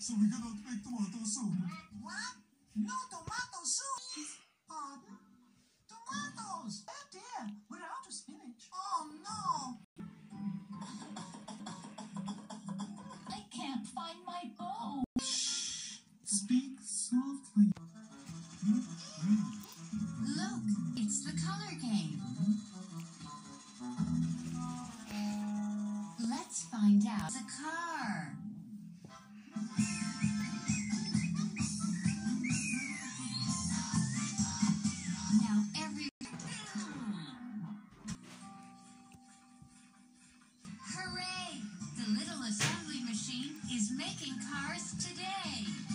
So we're gonna make tomato soup. What? No tomato soup? Pardon? Tomatoes! Oh dear, we're out of spinach. Oh no! I can't find my bow. Shh! Speak softly. Look, it's the color game. Let's find out the car. Now every Hooray! The little assembly machine is making cars today.